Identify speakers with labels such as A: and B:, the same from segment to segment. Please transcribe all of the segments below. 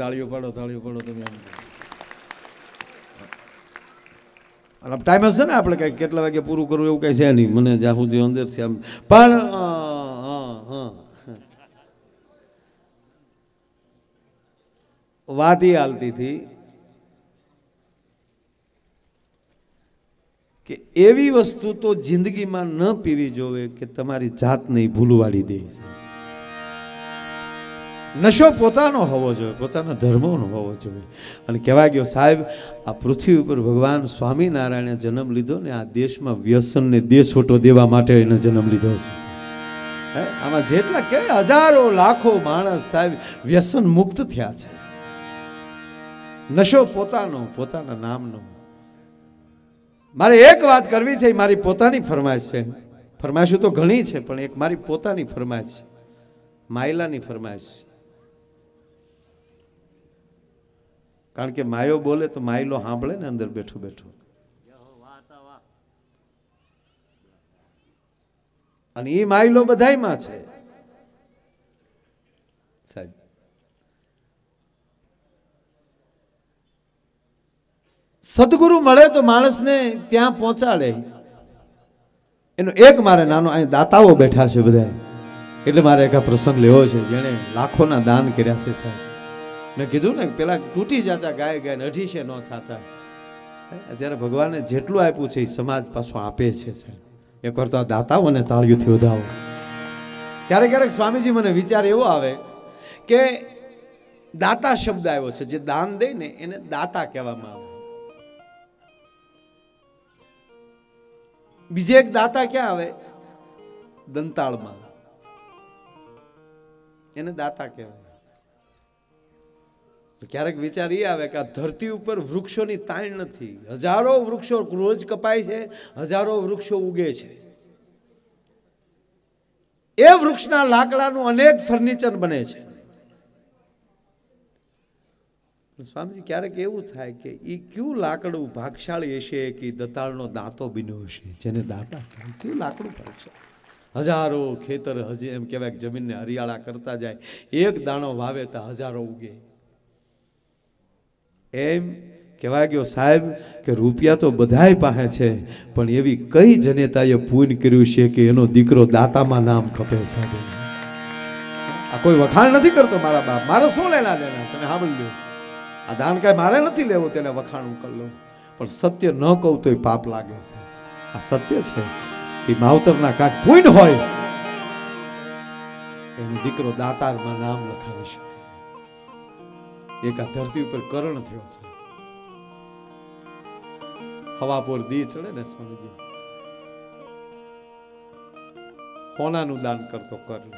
A: તાળીઓ પાડો તાળીઓ પાડો તમે ટાઈમ હશે ને આપણે કંઈક કેટલા વાગે પૂરું કરવું એવું કંઈ છે નહીં. મને જ્યાં સુધી અંદરથી આમ. પણ વાત એ હાલતી હતી કે એવી વસ્તુ તો જિંદગીમાં ન પીવી જોવે કે તમારી જાતને ભૂલવાડી દે છે. નશો પોતાનો હોવો જોઈએ, પોતાના ધર્મનો હોવો જોઈએ. અને કહેવાય ગયો, સાહેબ, આ પૃથ્વી ઉપર ભગવાન સ્વામિનારાયણે જન્મ લીધો ને આ દેશમાં વ્યસનને દેશવટો દેવા માટે એને જન્મ લીધો છે? આમાં જેટલા કે હજારો લાખો માણસ, સાહેબ, વ્યસન મુક્ત થયા છે. નશો પોતાનો, પોતાના નામનો. મારે એક વાત કરવી છે મારી પોતાની ફરમાઈશ છે. ફરમાઈશો તો ઘણી છે, પણ એક મારી પોતાની ફરમાઈશ છે. માયલાની ફરમાઈશ કારણ કે માયો બોલે તો માયલો સાંભળે ને અંદર બેઠો બેઠું. અને એ માયલો બધાયમાં છે. સાહેબ. સદગુરુ મળે તો માણસને ત્યાં પહોંચાડે. એનો એક મારે નાનો અહીં દાતાઓ બેઠા છે બધા એટલે મારે એક પ્રસંગ લેવો છે જેણે લાખોના દાન કર્યા છે સાહેબ. મેં કીધું ને પેલા તૂટી જતા ગાય ગાય અઢીસે ન થતા. અત્યારે ભગવાને જેટલું આપ્યું છે એ સમાજ પાછો આપે છે, સાહેબ. એકવાર તો આ દાતાઓને તાળીઓથી વધાવો. ક્યારેક ક્યારેક સ્વામીજી મને વિચાર એવો આવે કે દાતા શબ્દ આવ્યો છે, જે દાન દે ને એને દાતા કહેવામાં આવે. બીજે એક દાતા ક્યાં આવે? દંતાળમાં. એને દાતા કહેવાય. ક્યારેક વિચાર એ આવે કે આ ધરતી ઉપર વૃક્ષોની તાણ નથી. હજારો વૃક્ષો રોજ કપાય છે, હજારો વૃક્ષો ઉગે છે. એ વૃક્ષના લાકડાનું અનેક ફર્નિચર બને છે. સ્વામીજી, ક્યારેક એવું થાય કે એ કયું લાકડું ભાગશાળી હશે કે દતાળનો દાંતો બીનો હશે? જેને દાતા. કયું લાકડું ભાગશાળી? હજારો ખેતર હજી એમ કહેવાય જમીનને હરિયાળા કરતા જાય. એક દાણો વાવે તો હજારો ઉગે. એમ કહેવાય ગયો, સાહેબ, કે રૂપિયા તો બધાય પાસે છે, પણ એવી કઈ જનેતાએ પૂન કર્યું છે કે એનો દીકરો દાતામાં નામ ખપે સાહેબ? આ કોઈ વખાણ નથી કરતો મારા બાપ. મારે શું લેના દેના? તમે સાંભળી લો આ દાન કાંઈ મારે નથી લેવો તેને વખાણ કરી લઉં પણ સત્ય ન કહું તોય પાપ લાગે છે. આ સત્ય છે કે માવતરના કાંક પૂન હોય? એનો દીકરો દાતારમાં નામ લખાવી શકે એક આ ધરતી ઉપર કરણ થયો છે. હવા પર દી ચડે ને સ્વામીજી. હોનાનું દાન કરતો કર્ણ.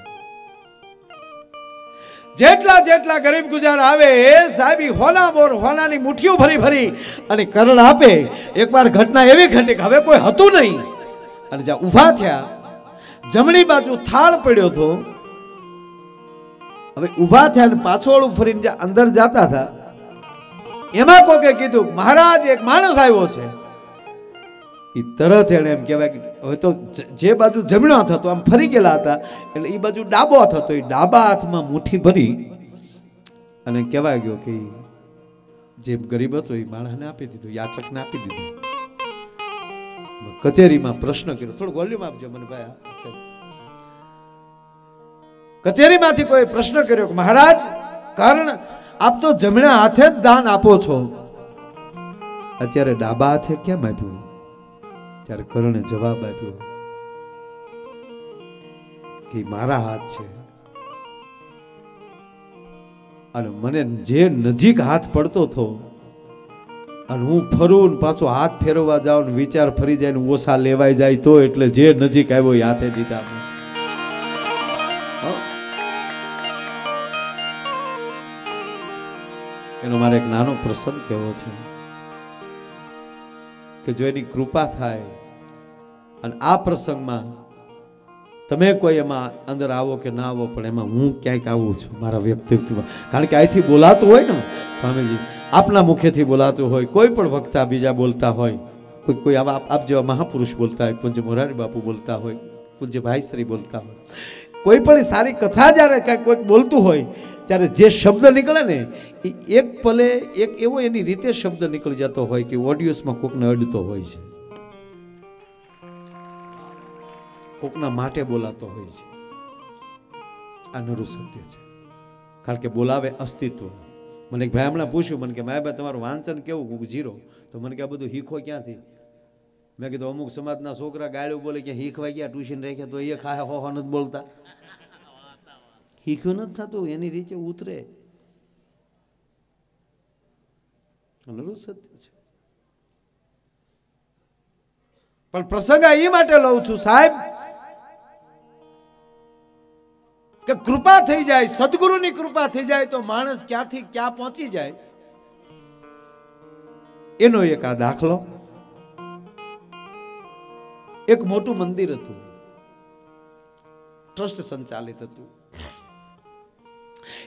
A: જેટલા જેટલા ગરીબ ગુજાર આવે એ સાહેબી હોના મોર હોનાની મુઠ્ઠીઓ ભરી ભરી અને કરણ આપે. એકવાર ઘટના એવી ઘટી કે હવે કોઈ હતું નહીં. અને જ્યાં ઊભા થયા, જમણી બાજુ થાળ પડ્યો હતો હવે ઊભા થયા અને પાછોળું ફરીને જે અંદર જતા હતા, એમાં કોકે કીધું, મહારાજ, એક માણસ આવ્યો છે. એ તરત એને એમ કહેવાય કે, હવે તો જે બાજુ જમણો હાથ હતો, આમ ફરી ગયેલા હતા, એટલે એ બાજુ ડાબો હાથ હતો. એ ડાબા હાથમાં મુઠ્ઠી ભરી અને કહેવાય ગયો કે જેમ ગરીબ હતો એ માણસને આપી દીધું, યાચકને આપી દીધું. કચેરીમાં પ્રશ્ન કર્યો થોડું વોલ્યુમ આપજો મને ભાઈ. કચેરીમાંથી કોઈ પ્રશ્ન કર્યો કે મહારાજ, કારણ આપ તો જમણા હાથે જ દાન આપો છો. અત્યારે ડાબા હાથે કેમ આપ્યું? ત્યારે કરણે જવાબ આપ્યો કે મારા હાથ છે. અને મને જે નજીક હાથ પડતો હતો, અને હું ફરું ને પાછો હાથ ફેરવવા જાઉં વિચાર ફરી જાય ને ઓછા લેવાઈ જાય તો એટલે જે નજીક આવ્યો એ હાથે દીધા એનો મારે એક નાનો પ્રસંગ કહેવો છે કે જો એની કૃપા થાય અને આ પ્રસંગમાં તમે કોઈ એમાં અંદર આવો કે ના આવો, પણ એમાં હું ક્યાંક આવું છું મારા વ્યક્તિત્વમાં. કારણ કે અહીંથી બોલાતું હોય ને, સ્વામીજી, આપના મુખેથી બોલાતું હોય, કોઈ પણ વક્તા બીજા બોલતા હોય, કોઈ કોઈ આવા આપ- જેવા મહાપુરુષ બોલતા હોય, પૂજ્ય મોરારી બાપુ બોલતા હોય, પૂજ્ય ભાઈશ્રી બોલતા હોય, કોઈ પણ સારી કથા જ્યારે કાંઈક કોઈક બોલતું હોય ત્યારે જે શબ્દ નીકળે ને, એ એક પલે, એક એવો એની રીતે શબ્દ નીકળી જતો હોય કે ઓડિયન્સમાં કોકને અડતો હોય છે. કોકના માટે બોલાતો હોય છે. આ નરું સત્ય છે. કારણ કે બોલાવે અસ્તિત્વ. મને ભાઈ હમણાં પૂછ્યું, મને કે ભાઈ, તમારું વાંચન કેવું? હું જીરો. તો મને કે, આ બધું હીખો ક્યાંથી? મેં કીધું, અમુક સમાજના છોકરા ગાળ્યું બોલે કે હીખવા ગયા ટ્યુશન રાખ્યા તો એ ખાયા હો નથી બોલતા. હીખ્યું નથી થતું એની રીતે ઉતરે. અનુરૂપ સત્ય છે. પણ પ્રસંગ એ માટે લઉં છું, સાહેબ, કે કૃપા થઈ જાય, સદગુરુની કૃપા થઈ જાય તો માણસ ક્યાંથી ક્યાં પહોંચી જાય? એનો એક આ દાખલો. એક મોટું મંદિર હતું. ટ્રસ્ટ સંચાલિત હતું.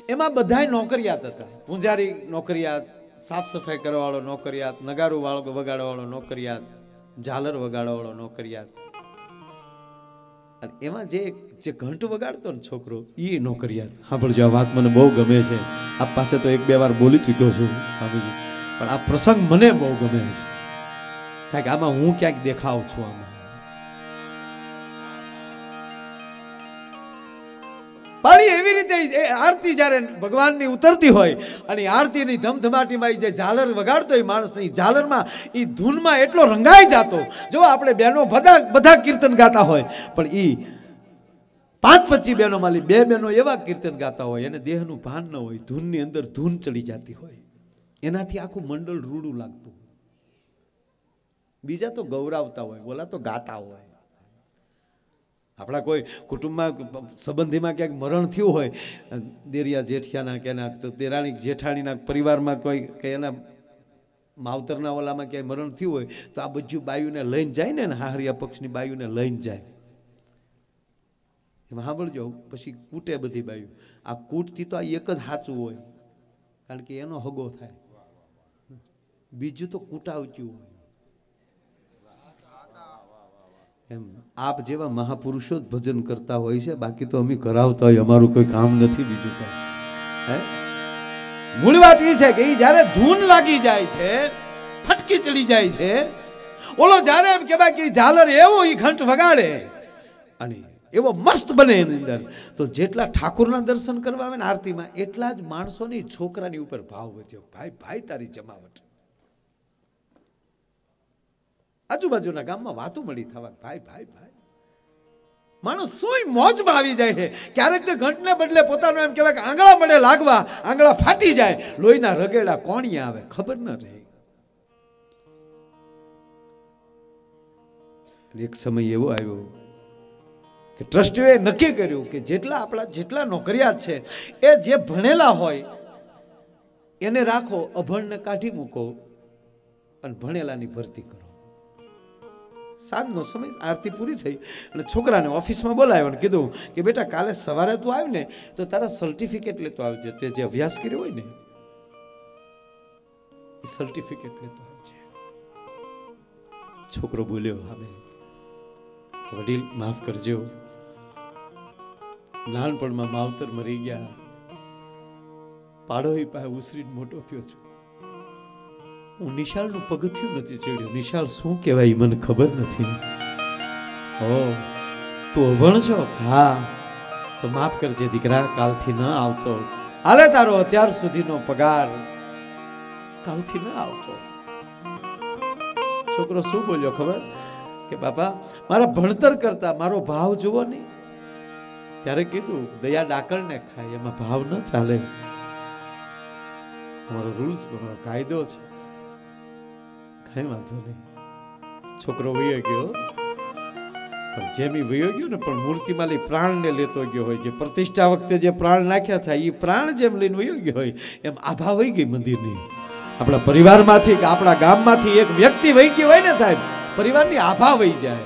A: એમાં બધાય નોકરિયાત હતા. પૂંજારી નોકરિયાત સાફ સફાઈ કરવાવાળો નોકરિયાત, નગારું વાળો વગાડવાવાળો નોકરિયાત, ઝાલર વગાડવાવાળો નોકરિયાત. અને એમાં જે જે ઘંટ વગાડતો ને છોકરો એ નોકરિયાત. સાંભળજો, આ વાત મને બહુ ગમે છે. આપ પાસે તો એક બે વાર બોલી ચૂક્યો છું સ્વામીજી પણ આ પ્રસંગ મને બહુ ગમે છે. કારણ કે આમાં હું ક્યાંક દેખાવ છું આમાં. એ આરતી જ્યારે ભગવાનની ઉતરતી હોય અને આરતીની ધમધમાટીમાં એ જે ઝાલર વગાડતો હોય માણસને એ ઝાલરમાં એ ધૂનમાં એટલો રંગાઈ જતો. જો આપણે બહેનો બધા બધા કીર્તન ગાતા હોય, પણ એ પાંચ પચીસ બહેનો માલી બે બહેનો એવા કીર્તન ગાતા હોય, એને દેહનું ભાન ન હોય, ધૂનની અંદર ધૂન ચડી જતી હોય. એનાથી આખું મંડળ રૂડું લાગતું હોય. બીજા તો ગૌરાવતા હોય, ઓલા તો ગાતા હોય. આપણા કોઈ કુટુંબમાં સંબંધીમાં ક્યાંક મરણ થયું હોય દેરિયા જેઠિયાના કે એના, તો દેરાણી જેઠાણીના પરિવારમાં કોઈ કે એના માવતરના ઓલામાં ક્યાંય મરણ થયું હોય, તો આ બધું બાયુને લઈને જાય ને હાહરિયા પક્ષની બાયુને લઈને જાય. એમાં સાંભળજો, પછી કૂટે બધી બાયુ. આ કૂટથી તો આ એક જ સાચું હોય, કારણ કે એનો હગો થાય. બીજું તો કૂટાવચ્યું હોય. એમ. આપ જેવા મહાપુરુષો જ ભજન કરતા હોય છે, બાકી તો અમે કરાવતા હોય, અમારું કોઈ કામ નથી બીજું તો હે? મૂળ વાત એ છે કે એ જ્યારે ધૂન લાગી જાય છે, ફટકી ચડી જાય છે, ઓલો જ્યારે એમ કહેવાય કે ઝાલર એવો એ ઘંટ વગાડે અને એવો મસ્ત બને એની અંદર, તો જેટલા ઠાકુરના દર્શન કરવા આવે ને આરતીમાં, એટલા જ માણસોની છોકરાની ઉપર ભાવ વધ્યો. ભાઈ ભાઈ તારી જમાવટ. આજુબાજુના ગામમાં વાતો મળી થવા, ભાઈ ભાઈ ભાઈ. માણસ સોય મોજમાં આવી જાય છે. ક્યારેક તો ઘંટને બદલે પોતાનું એમ કહેવાય કે આંગળા મળે લાગવા, આંગળા ફાટી જાય. લોહીના રગેડા કોણી આવે, ખબર ન રહે. એક સમય એવો આવ્યો કે ટ્રસ્ટીઓએ નક્કી કર્યું કે જેટલા આપણા, જેટલા નોકરિયાત છે, એ જે ભણેલા હોય, એને રાખો, અભણને કાઢી મૂકો અને ભણેલાની ભરતી કરો. સાંજનો સમય આરતી પૂરી થઈ અને છોકરાને ઓફિસમાં બોલાવ્યો અને કીધું કે બેટા, કાલે સવારે તું આવી ને તો તારા સર્ટિફિકેટ લેતો આવજે. તે જે અભ્યાસ કર્યો હોય ને સર્ટિફિકેટ લેતો આવજે. છોકરો બોલ્યો હવે વડીલ, માફ કરજો. નાનપણમાં માવતર મરી ગયા. પાડોહી પાસે ઉસરીને મોટો થયો છું. હું નિશાળનું પગથિયું નથી ચડ્યું. નિશાળ શું કહેવાય મને ખબર નથી. ઓ, તું અવણ છો? હા. તો માફ કરજે દીકરા, કાલથી ન આવતો. હાલે તારો અત્યાર સુધીનો પગાર. કાલથી ન આવતો. છોકરો શું બોલ્યો ખબર? કે બાપા, મારા ભણતર કરતા મારો ભાવ જુઓ નહીં ત્યારે કીધું, દયા ડાકણને ખાય, એમાં ભાવ ન ચાલે. અમારો રૂલ્સ અમારો કાયદો છે. કઈ વાંધો નહીં. છોકરો વયો ગયો. પણ જેમ એ વયો ગયો ને, પણ મૂર્તિમાલી પ્રાણને લેતો ગયો હોય, જે પ્રતિષ્ઠા વખતે જે પ્રાણ નાખ્યા થાય એ પ્રાણ જેમ લઈને વયો ગયો હોય, એમ આભા વહી ગઈ મંદિરની. આપણા પરિવારમાંથી કે આપણા ગામમાંથી એક વ્યક્તિ વહી ગયો હોય ને સાહેબ, પરિવારની આભા વહી જાય.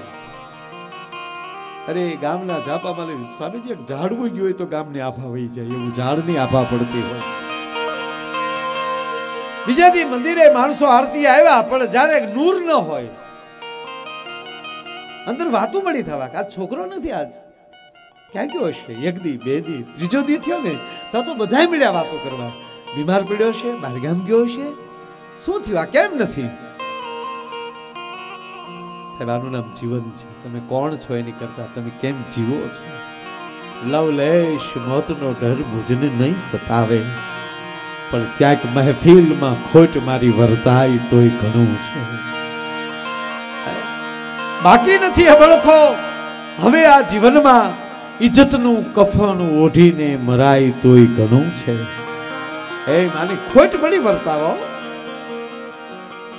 A: અરે ગામના ઝાપામાં લઈ સ્વામીજી, એક ઝાડવું ગયું હોય તો ગામની આભા વહી જાય, એવું ઝાડની આભા પડતી હોય. બીજેથી મંદિરે માણસો આરતી આવ્યા, પણ જ્યારે નૂર ન હોય, અંદર વાતું મળી થવા કે આ છોકરો નથી આજ? ક્યાં ગયો હશે? એક દી, બે દી, ત્રીજો દી થયો ને તો તો બધા મળ્યા વાતો કરવા. બીમાર પડ્યો છે બહારગામ ગયો છે શું થયું? આ કેમ નથી? સાહેબ, આનું નામ જીવન છે. તમે કોણ છો એની કરતા? તમે કેમ જીવો છો? લવલેશ મોતનો ડર મુજને નહીં સતાવે. પણ ક્યાંક મહેફિલમાં ખોટ મારી વર્તાય તોય ઘણું છે. બાકી નથી હબળખો હવે આ જીવનમાં ઇજ્જતનું કફન ઓઢીને મરાય તોય ઘણું છે. એ માની ખોટ મળી વર્તાવો.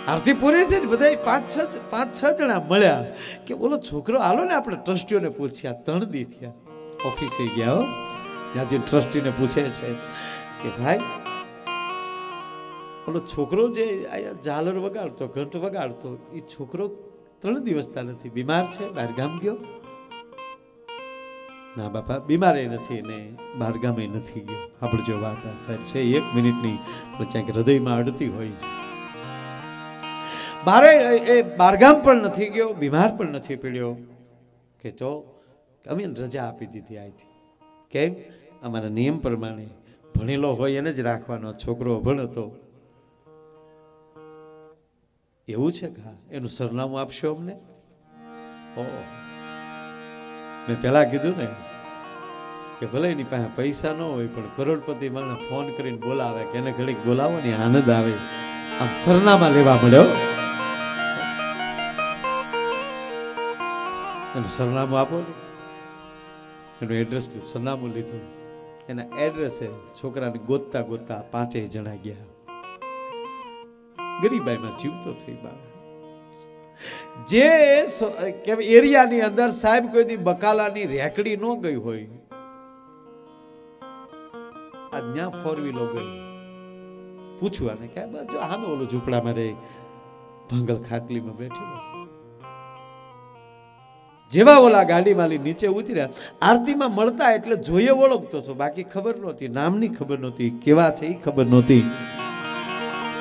A: આરતી પૂરી છે બધા પાંચ છ પાંચ છ જણા મળ્યા કે બોલો છોકરો હાલો ને આપણે ટ્રસ્ટીઓને પૂછ્યા, ત્રણ દી થયા. ઓફિસે ગયા હો. ત્યાં જે ટ્રસ્ટીને પૂછે છે કે ભાઈ ઓલો છોકરો જે ઝાલર વગાડતો, ઘંટ વગાડતો એ છોકરો ત્રણ દિવસતા નથી. બીમાર છે? બહાર ગામ ગયો? ના બાપા, બીમાર નથી ને બહાર ગામે નથી ગયો. આપણે જો વાત આ સાહેબ છે, એક મિનિટની, પણ ક્યાંક હૃદયમાં અડતી હોય છે. બારે એ બારગામ પણ નથી ગયો, બીમાર પણ નથી પીડ્યો. કે તો અમે રજા આપી દીધી આથી કેમ? અમારા નિયમ પ્રમાણે ભણેલો હોય એને જ રાખવાનો. છોકરો અભણ હતો એવું છે કે હા, એનું સરનામું આપશો અમને? ઓ મેં પહેલાં કીધું ને કે ભલે એની પાસે પૈસા ન હોય, પણ કરોડપતિ મને ફોન કરીને બોલાવે કે એને ઘડીક બોલાવો ને આનંદ આવે. આમ સરનામા લેવા મળ્યો. એનું સરનામું આપો ને. એનું એડ્રેસ સરનામું લીધું. એના એડ્રેસે છોકરાને ગોતતા ગોતતા પાંચેય જણા ગયા. ગરીબાઈમાં જીવતો થઈ બાળા. જે કે એરિયાની અંદર સાહેબ કોઈ બકાલાની રેકડી ન ગઈ હોય, આ ત્યાં ફોર વ્હીલો ગઈ. પૂછવાને કે બસ જો આમે ઓલો ઝૂંપડામાં રહી, ભાંગલ ખાટલીમાં બેઠેલો. જેવા ઓલા ગાડીમાં માલી નીચે ઉતર્યા, આરતીમાં મળતા એટલે જોઈએ ઓળખતો હતો. બાકી ખબર નહોતી, નામની ખબર નહોતી, કેવા છે એ ખબર નહોતી.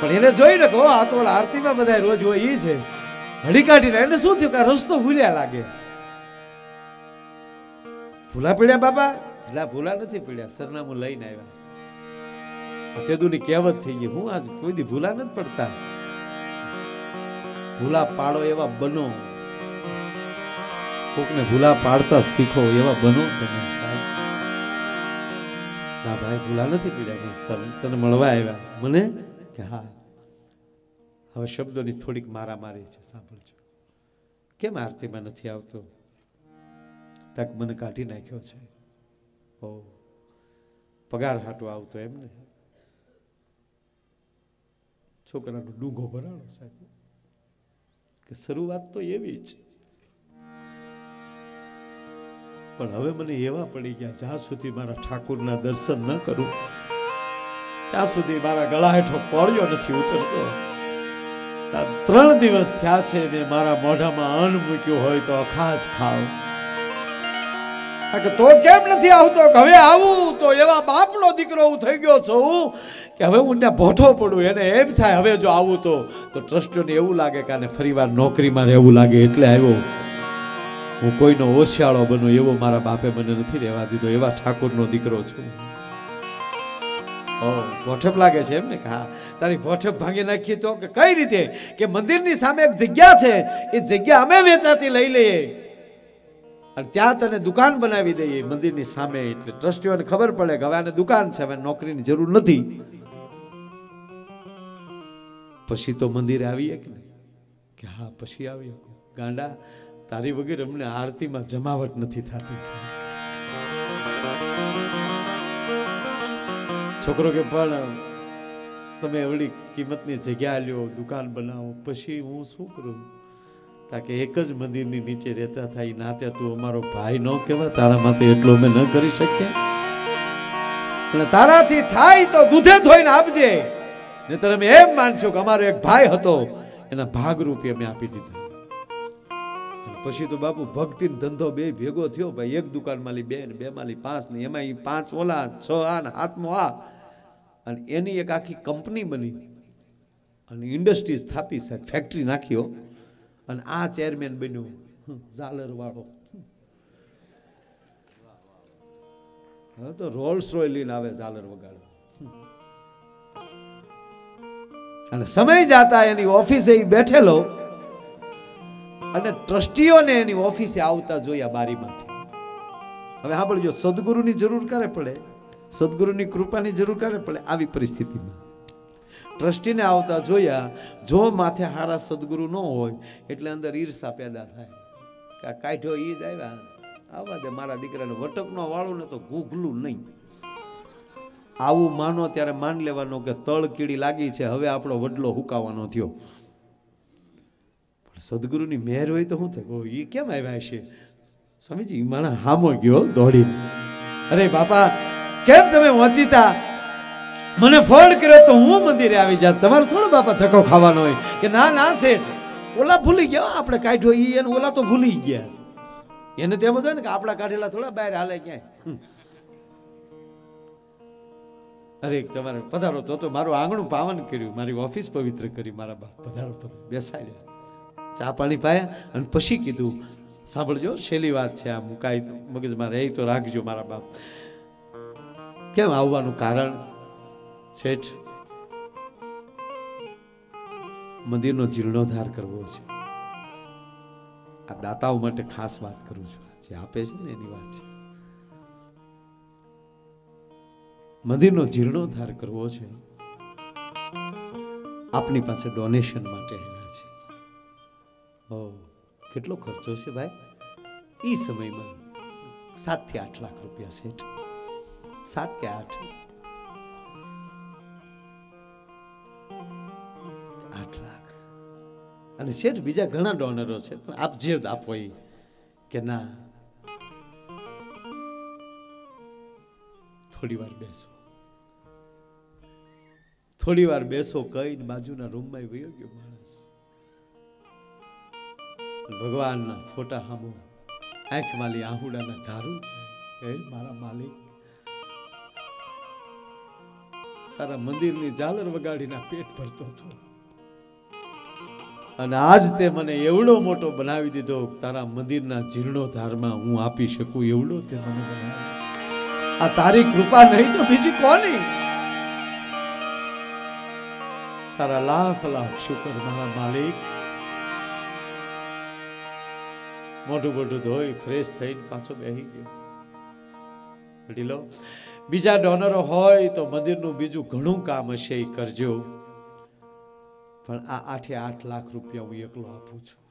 A: પણ એને જોઈ ને કહો આ તો આરતીમાં બધા રોજ હોય એ છે. હળી કાઢીને એને શું થયું કે રસ્તો ભૂલ્યા લાગે? ભૂલા પીડ્યા બાપા? ભૂલા ભૂલા નથી પીડ્યા સરનામું લઈને આવ્યા તેદુની કહેવત થઈ ગઈ હું આજ કોઈ દી ભૂલા નથી પડતા. ભૂલા પાડો એવા બનો. કોકને ભૂલા પાડતા શીખો એવા બનો તમે ના ભાઈ ભૂલા નથી પીડ્યા તને મળવા આવ્યા. મને કે હા, હવે શબ્દોની થોડીક મારામારી છે, સાંભળજો. કેમ આરતીમાં નથી આવતો? તક મને કાઢી નાખ્યો છે. ઓ, પગાર હાટો આવતો એમ ને? છોકરાનો ડુંગો ભરાણો સાહેબ. કે શરૂઆત તો એવી જ. પણ હવે મને એવા પડી ગયા જ્યાં સુધી મારા ઠાકુરના દર્શન ન કરું ત્યાં સુધી મારા ગળા હેઠો કોળિયો નથી ઉતરતો. ત્રણ દિવસ થયા છે મેં મારા મોઢામાં અન્ન મૂક્યું હોય તો ખાસ ખાવ તો કેમ નથી આવતો કે હવે આવું તો એવા બાપનો દીકરો હું થઈ ગયો છું કે હવે હું ત્યાં ભોઠો પડું, એને એમ થાય હવે જો આવું તો તો ટ્રસ્ટીઓને એવું લાગે કે આને ફરીવાર નોકરીમાં રહેવું લાગે એટલે આવ્યો. હું કોઈનો ઓશિયાળો બનો એવો મારા બાપે મને નથી રહેવા દીધો, એવા ઠાકોરનો દીકરો છું. ભોઠપ લાગે છે એમ ને કે હા, તારી ભોઠપ ભાંગી નાખી તો કે કઈ રીતે? કે મંદિરની સામે એક જગ્યા છે, એ જગ્યા અમે વેચાતી લઈ લઈએ. અને ત્યાં તને દુકાન બનાવી દઈએ મંદિરની સામે, એટલે ટ્રસ્ટીઓને ખબર પડે કે હવે આને દુકાન છે, હવે નોકરીની જરૂર નથી. પછી તો મંદિરે આવીએ કે નહીં? કે હા, પછી આવીએ. ગાંડા, તારી વગર અમને આરતીમાં જમાવટ નથી થતી, સાહેબ. છોકરો કે પણ તમે એવડી કિંમતની જગ્યા લ્યો દુકાન બનાવો, પછી હું શું કરું? તાકે એક જ મંદિરની નીચે રહેતા થાય નાતે તું અમારો ભાઈ ન કહેવાય, તારા માટે એટલું અમે ન કરી શકીએ. એટલે તારાથી થાય તો દૂધે ધોઈને આપજે. ને અમે એમ માનશો કે અમારો એક ભાઈ હતો, એના ભાગરૂપે અમે આપી દીધા. પછી તો બાપુ ભક્તિ ધંધો બે ભેગો થયો. ભાઈ, એક દુકાન માલી બે ને બે માલી પાંચ ને એમાં પાંચ ઓલા, છ આ ને હાથમાં આ. અને એની એક આખી કંપની બની. અને ઇન્ડસ્ટ્રી સ્થાપી સાહેબ, ફેક્ટરી નાખ્યો અને આ ચેરમેન બન્યો. ઝાલર વાળો. હવે તો રોલ્સ રોય લઈને આવે ઝાલર વગાડો અને સમય જાતા એની ઓફિસે બેઠેલો. અને ટ્રસ્ટીઓને એની ઓફિસે આવતા જોયા બારીમાંથી. હવે સાંભળજો, સદગુરુની જરૂર ક્યારે પડે? સદગુરુની કૃપાની જરૂર ક્યારે પડે? આવી પરિસ્થિતિમાં. ટ્રસ્ટીને આવતા જોયા, જો માથે હારા સદગુરુ ન હોય, એટલે અંદર ઈર્ષા પેદા થાય. કે આ કાઢ્યો એ જ આવ્યા. આવવા દે, મારા દીકરાને વટકનો વાળું ને તો ગૂગલું નહીં. આવું માનો ત્યારે માન લેવાનો કે તળ કીડી લાગી છે. હવે આપણો વડલો હુકાવાનો થયો. પણ સદગુરુની મહેર હોય તો શું થાય? એ કેમ આવ્યા છે સ્વામીજી માણા હામો ગયો દોડીને. અરે બાપા, કેમ તમે વાંચીતા? મને ફળ કર્યો તો હું મંદિરે આવી જાત. તમારે થોડો બાપા ધક્કો ખાવાનો હોય. કે ના ના, શેઠ. ઓલા ભૂલી ગયા આપણે કાઢ્યો એ એને ઓલા તો ભૂલી ગયા. એને તેમ જ હોય ને કે આપણા કાઢેલા થોડા બહાર હાલે ક્યાંય. અરે તમારે પધારો તો તો મારું આંગણું પાવન કર્યું. મારી ઓફિસ પવિત્ર કરી મારા બાપ. પધારો પધારો. બેસાડ્યા. ચા પાણી પાયા અને પછી કીધું, સાંભળજો, છેલ્લી વાત છે આ મુકાઈ મગજમાં રહી તો રાખજો મારા બાપ. કેમ આવવાનું કારણ? શેઠ, મંદિરનો જીર્ણોદ્ધાર કરવો છે. આ દાતાઓ માટે ખાસ વાત કરું છું. જે આપે છે ને એની વાત છે. મંદિરનો જીર્ણોદ્ધાર કરવો છે. આપની પાસે ડોનેશન માટે એના છે. ઓ કેટલો ખર્ચો છે ભાઈ? એ સમયમાં સાતથી આઠ લાખ રૂપિયા શેઠ સાત કે આઠ? આઠ લાખ. અને શેઠ બીજા ઘણા ડોનરો છે, પણ આપ જે આપો એ કે ના, થોડી વાર બેસો. થોડી વાર બેસો કહીને બાજુના રૂમમાં વયો ગયો માણસ. ભગવાનના ફોટા હામો આંખ માલી આહુડાના ધારું છે. હે મારા માલિક. તારા મંદિરની ઝાલર વગાડીના પેટ ભરતો હતો. અને આજ તે મને એવડો મોટો બનાવી દીધો તારા મંદિરના જીર્ણોધારમાં હું આપી શકું એવડો તે મને બનાવી આ તારી કૃપા નહીં તો બીજી કોની? તારા લાખ લાખ શુકર મારા માલિક. મોઢું મોઢું ધોઈ ફ્રેશ થઈને પાછો બેસી ગયો. બીજા ડોનરો હોય તો મંદિરનું બીજું ઘણું કામ હશે એ કરજો. પણ આ આઠે આઠ લાખ રૂપિયા હું એકલો આપું છું.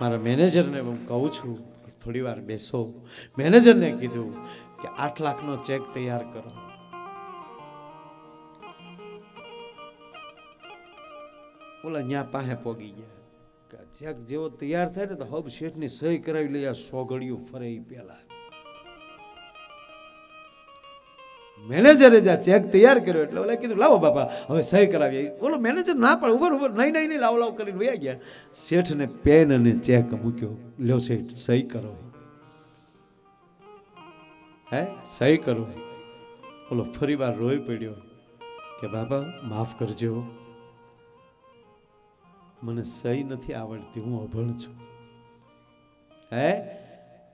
A: મારા મેનેજરને હું કહું છું, થોડી વાર બેસો. મેનેજરને કીધું કે આઠ લાખનો ચેક તૈયાર કરો. ઓલા ન્યા પાસે પોગી ગયા. કે ચેક જેવો તૈયાર થાય ને તો હબ શેઠની સહી કરાવી લઈ આ ફરે પહેલા મેનેજરે જ્યાં ચેક તૈયાર કર્યો એટલે ઓલા કીધું, લાવો બાપા, હવે સહી કરાવીએ. બોલો મેનેજર ના પણ ઉભર ઉભર નહીં નહીં નહીં, લાવ લાવ, કરીને વયા ગયા. શેઠને પેન અને ચેક મૂક્યો. લ્યો શેઠ, સહી કરો. હે? સહી કરો. બોલો ફરી વાર રોઈ પડ્યો કે બાબા માફ કરજો. મને સહી નથી આવડતી, હું અભણ છું. હે?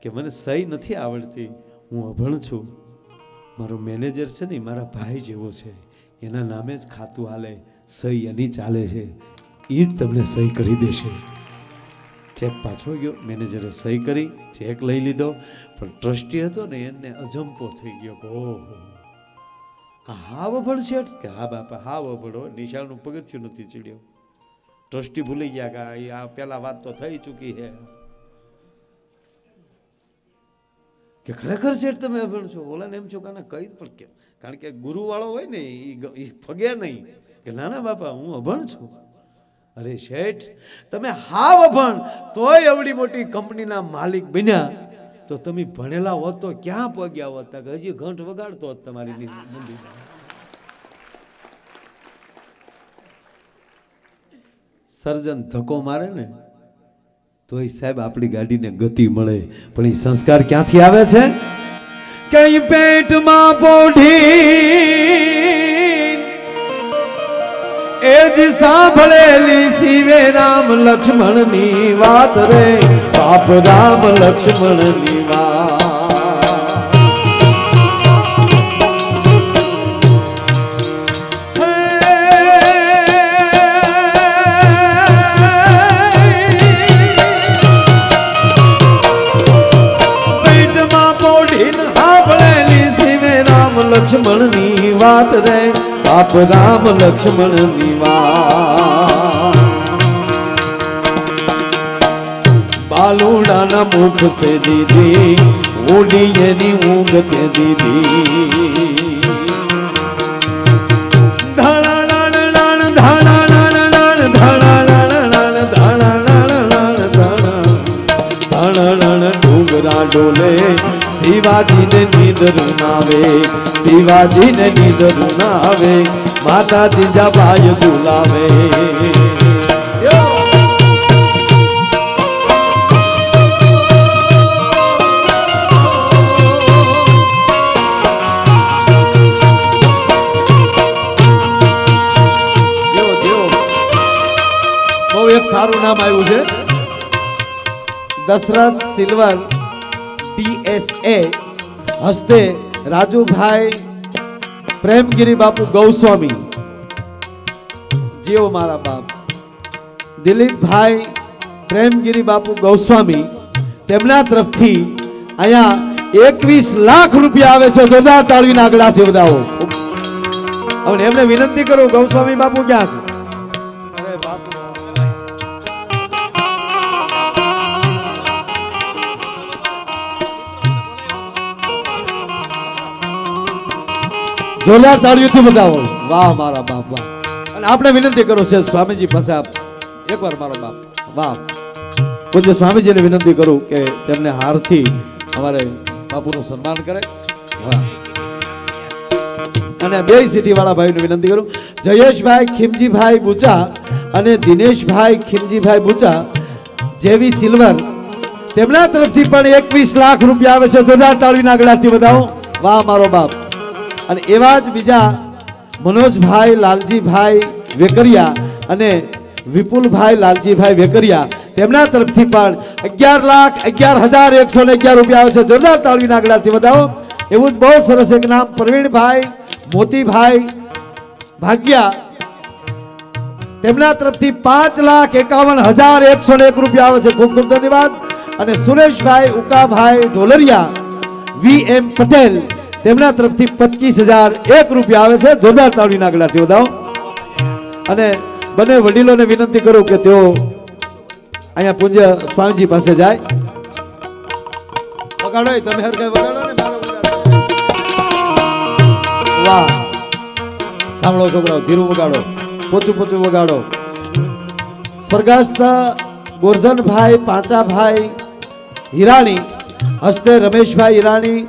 A: કે મને સહી નથી આવડતી, હું અભણ છું. મારો મેનેજર છે ને મારા ભાઈ જેવો છે. એના નામે જ ખાતું હાલે, સહી એની ચાલે છે. એ જ તમને સહી કરી દેશે. ચેક પાછો ગયો, મેનેજરે સહી કરી, ચેક લઈ લીધો. પણ ટ્રસ્ટી હતો ને, એને અજંપો થઈ ગયો કે ઓહો. હા અભણ છે, કે હા બાપા હા. વભળો નિશાળનું પગથિયું નથી ચડ્યો. ટ્રસ્ટી ભૂલી ગયા કે આ- પેલા વાત તો થઈ ચૂકી છે. કે ખરેખર શેઠ તમે અભણ છો? ઓલાને એમ છો કે આને કહી પણ કેમ કારણ કે ગુરુ વાળો હોય ને એ ફગે નહીં. કે ના ના, બાપા, હું અભણ છું. અરે શેઠ, તમે હાવ અભણ. તોય એવડી મોટી કંપનીના માલિક બન્યા. તો તમે ભણેલા હોત તો ક્યાં પગ્યા હોત? કે હજી ઘંટ વગાડતો હોત તમારી ની- સર્જન ધક્કો મારે ને, તોય સાહેબ આપણી ગાડીને ગતિ મળે. પણ એ સંસ્કાર ક્યાંથી આવે છે? કઈ પેટમાં પોઢી એ જ સાંભળેલી શિવે રામ લક્ષ્મણની વાત રે. બાપ રામ લક્ષ્મણની વાત લક્ષ્મણની વાત રે. બાપ રામ લક્ષ્મણની વાત. બાલુડાના મુખ સે દીધી ઓડી એની ઊંઘ તે દીધી. ડોલે શિવાજીને નીંદર નાવે, શિવાજીને નીંદર નાવે, માતાજી જબાય ઝુલાવે. સારું નામ આવ્યું છે. દશરથ સિલ્વર ડીએસએ હસ્તે રાજુભાઈ પ્રેમગીરી બાપુ ગૌસ્વામી, જીઓ મારા બાપ, દિલીપભાઈ પ્રેમગીરી બાપુ ગૌસ્વામી, તેમના તરફથી અહીંયા એકવીસ લાખ રૂપિયા આવે છે, જોરદાર તાળવીના આગળથી વધાવો. હવે એમને વિનંતી કરું, ગૌસ્વામી બાપુ ક્યાં છે? જોરદાર તાળીઓથી બતાવો વાહ મારા બાપ વાહ. અને આપણે વિનંતી કરો છે સ્વામીજી પાસે આપ એકવાર મારો બાપ વાહ. પૂજ્ય સ્વામીજીને વિનંતી કરું કે તેમને હારથી અમારે બાપુનું સન્માન કરે. વાહ. અને બે સિટી વાળા ભાઈને વિનંતી કરું જયેશભાઈ ખીમજીભાઈ બુચા અને દિનેશભાઈ ખીમજીભાઈ બુચા જેવી સિલ્વર તેમના તરફથી પણ એકવીસ લાખ રૂપિયા આવે છે. જોરદાર તાળીના આગળથી બતાવો વાહ મારો બાપ. અને એવા જ બીજા મનોજભાઈ, લાલજીભાઈ વેકરિયા અને વિપુલભાઈ, લાલજીભાઈ વેકરિયા. તેમના તરફથી પણ અગિયાર લાખ, અગિયાર હજાર એકસો ને અગિયાર રૂપિયા આવે છે. જોરદાર તાળવીના આગળથી બતાવો એવું જ બહુ સરસ એક નામ. પ્રવીણભાઈ, મોતીભાઈ, ભાગ્યા. તેમના તરફથી પાંચ લાખ એકાવન હજાર એકસો ને એક રૂપિયા આવે છે. ખૂબ ખૂબ ધન્યવાદ. અને સુરેશભાઈ, ઉકાભાઈ ઢોલરિયા, વી એમ પટેલ. તેમના તરફથી પચીસ હજાર એક રૂપિયા આવે છે. જોરદાર તાવડી આગળથી વધાવો. અને બંને વડીલોને વિનંતી કરું કે તેઓ અહીંયા પૂજ્ય સ્વામીજી પાસે જાય. વગાડો તમે વગાડો ને વાહ. સાંભળો છોકરાઓ, ધીરું વગાડો, પોચું પોચું વગાડો. સ્વર્ગાસ્થ ગોરધનભાઈ, પાંચાભાઈ હિરાણી, હસ્તે રમેશભાઈ હિરાણી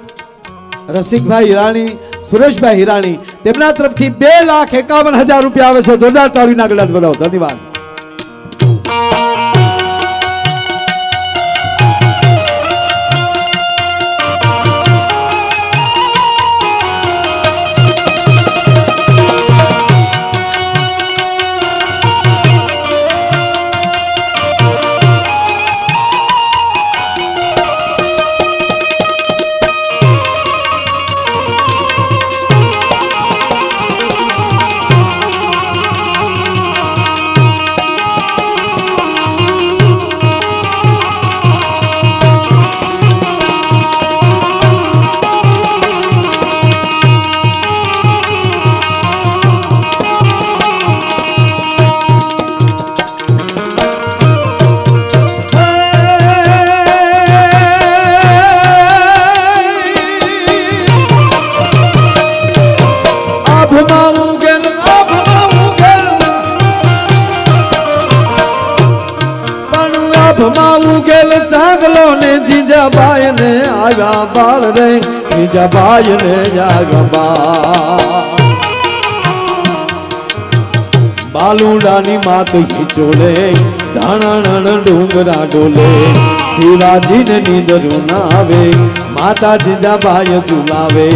A: રસિકભાઈ હિરાણી, સુરેશભાઈ હિરાણી, તેમના તરફથી બે લાખ એકાવન હજાર રૂપિયા આવે છે. જોરદાર તાળીના ગળા બતાવો ધન્યવાદ. ઉગેલ ને જીજાબાઈ ને આવ્યા બાળ રે, જીજાબાઈ ને બાળ. બાલુડાની માત હિચોલે ધણણ ડુંગરા ડોલે શિવાજીને નીંદરું ના આવે માતા જીજાબાઈ ઝુલાવે.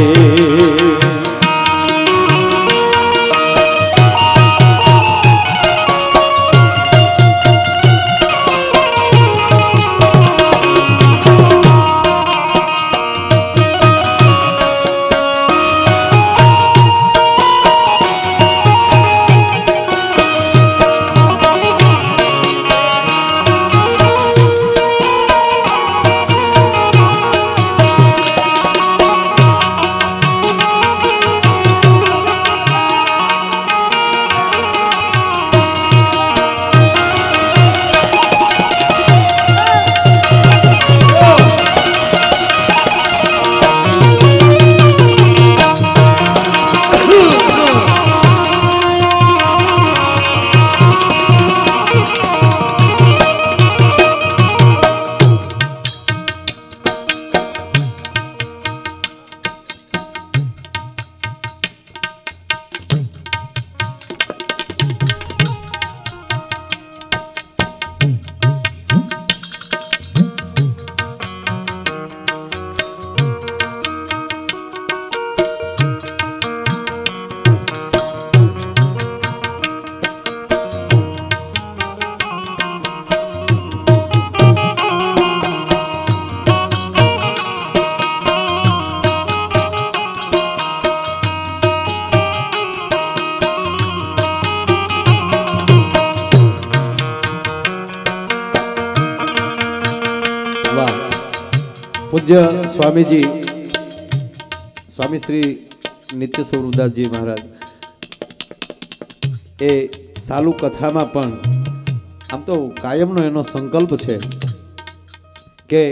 A: સ્વામીજી, સ્વામી શ્રી નિત્ય સ્વરૂપદાસજી મહારાજ, એ સાલુ કથામાં પણ આમ તો કાયમનો એનો સંકલ્પ છે કે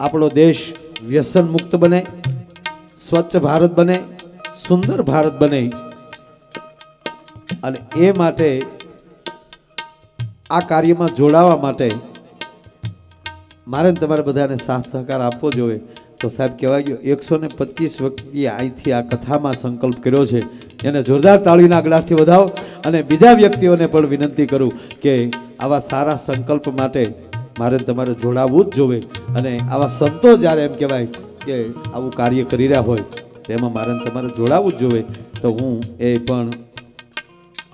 A: આપણો દેશ વ્યસન મુક્ત બને, સ્વચ્છ ભારત બને, સુંદર ભારત બને. અને એ માટે આ કાર્યમાં જોડાવા માટે મારે તમારે બધાને સાથ સહકાર આપવો જોઈએ. તો સાહેબ કહેવાય ગયો, એકસો ને પચીસ વ્યક્તિએ અહીંથી આ કથામાં સંકલ્પ કર્યો છે. એને જોરદાર તાળીના ગળાથી વધાવો અને બીજા વ્યક્તિઓને પણ વિનંતી કરું કે આવા સારા સંકલ્પ માટે મારે તમારે જોડાવવું જ જોવે અને આવા સંતો જ્યારે એમ કહેવાય કે આવું કાર્ય કરી રહ્યા હોય, તેમાં મારે તમારે જોડાવવું જ જોવે તો હું એ પણ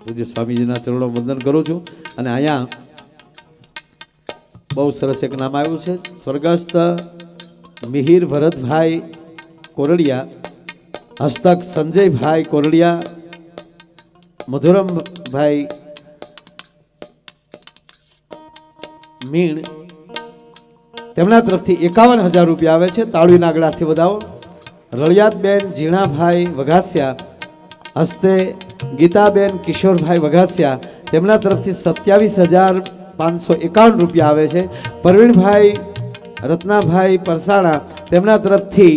A: પૂજ્ય સ્વામીજીના ચરણો વંદન કરું છું. અને અહીંયા બહુ સરસ એક નામ આવ્યું છે. સ્વર્ગસ્થ મિહિર ભરતભાઈ કોરડિયા, હસ્તક સંજયભાઈ કોરડિયા, મધુરમભાઈ મીણ. તેમના તરફથી એકાવન હજાર રૂપિયા આવે છે. તાળવીના નાગડાથી વધાવો. રળિયાતબેન ઝીણાભાઈ વઘાસિયા, હસ્તે ગીતાબેન કિશોરભાઈ વઘાસિયા, તેમના તરફથી સત્યાવીસ હજાર પાંચસો એકાવન રૂપિયા આવે છે. પરવીણભાઈ, રત્નાભાઈ પરસાણા તેમના તરફથી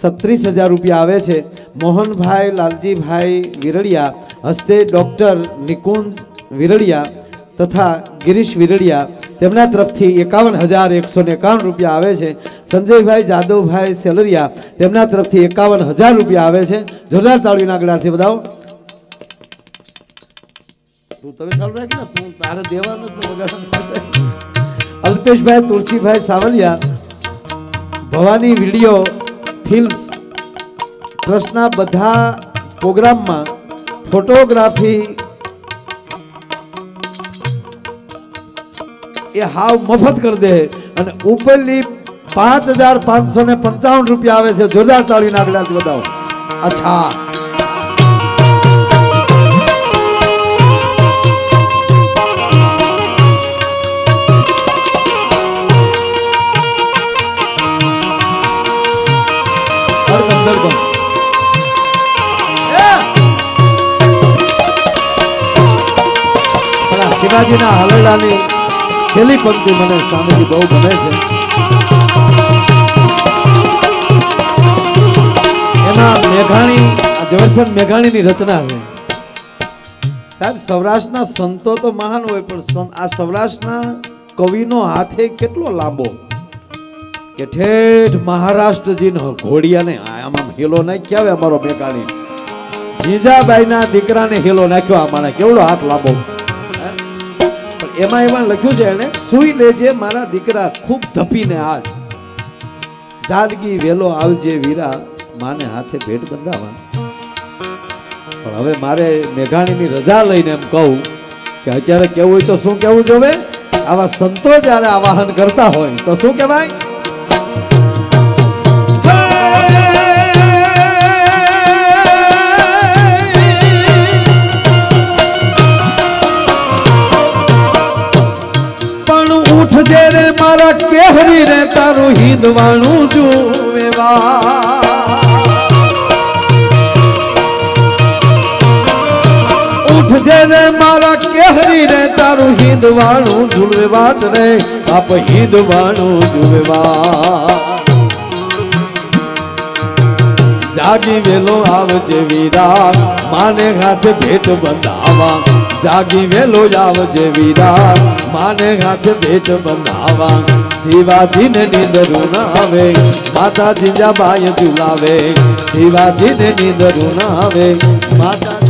A: સત્રીસ હજાર રૂપિયા આવે છે. મોહનભાઈ, લાલજીભાઈ વિરડિયા હસ્તે ડૉક્ટર નિકુંજ વિરડિયા તથા ગિરીશ વિરડિયા તેમના તરફથી એકાવન હજાર એકસો ને એકાવન રૂપિયા આવે છે. સંજયભાઈ, જાદવભાઈ સેલરિયા તેમના તરફથી એકાવન હજાર રૂપિયા આવે છે. જોરદાર તાળીના ગળાથી બતાવો. તું તમે ચાલુ રાખ ને, તું તારે દેવાનું. અલ્પેશભાઈ, તુલસીભાઈ સાવલિયા, ભવાની વીડિયો, ફિલ્મ્સ, ટ્રસ્ટના બધા પ્રોગ્રામમાં ફોટોગ્રાફી એ હાવ મફત કરી દે. અને ઉપરની પાંચ હજાર પાંચસો ને પંચાવન રૂપિયા આવે છે. જોરદાર તાળીના આગળથી બતાવો અચ્છા. પણ હલડાની છેલ્લી પંક્તિ મને સ્વામીજી બહુ ગમે છે. એમાં મેઘાણી, આ ઝવેરચંદ મેઘાણીની રચના છે. સાહેબ, સૌરાષ્ટ્રના સંતો તો મહાન હોય, પણ આ સૌરાષ્ટ્રના કવિનો હાથે કેટલો લાંબો? કે ઠેઠ મહારાષ્ટ્રજીનો ઘોડિયાને આમાં હેલો નાખ્યા આવે અમારો મેઘાણી. જીજાબાઈના દીકરાને હેલો નાખ્યો આમાં કેવડો હાથ લાંબો? એમાં એમાં લખ્યું છે એને સુઈ લેજે મારા દીકરા, ખૂબ ધપીને આજ. જાનકી વેલો આવજે વીરા, માને હાથે ભેટ બંધાવા પણ હવે મારે મેઘાણીની રજા લઈને એમ કહું કે અત્યારે કેવું હોય તો શું કેવું જોવે? આવા સંતો જ્યારે આવાહન કરતા હોય તો શું કહેવાય? મારા કેહરી રે, તારું હિંદવાણું જોવેવા. ઉઠજે રે મારા કેહરી રે, તારું હિંદવાણું જુલવે વાટ રે, આપ હિંદવાણું જુવેવા. જાગી વેલો આવજે વીરા માને હાથે ભેટ બંધાવા. જાગી વેલો આવજે વીરા માને હાથ ભેટ બંધાવા શિવાજીને નીંદરું ના આવે. માતા જીજાબાઈ ઝુલાવે શિવાજીને નીંદરું ના આવે. માતા